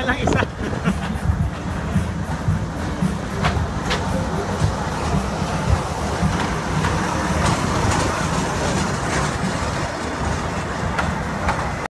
Lang isa.